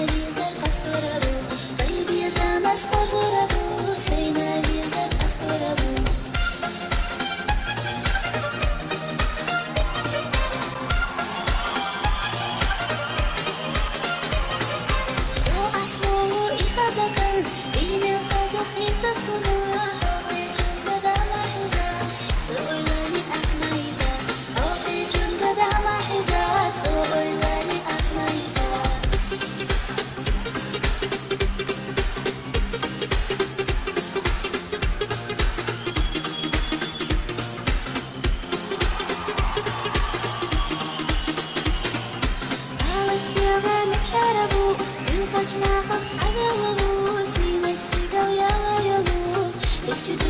Seni bize kastıralım Kalbi yazamaz kocalar чараву энэ хоч нахах савэлэру сивэц тигэл яваряву дэсчүдэ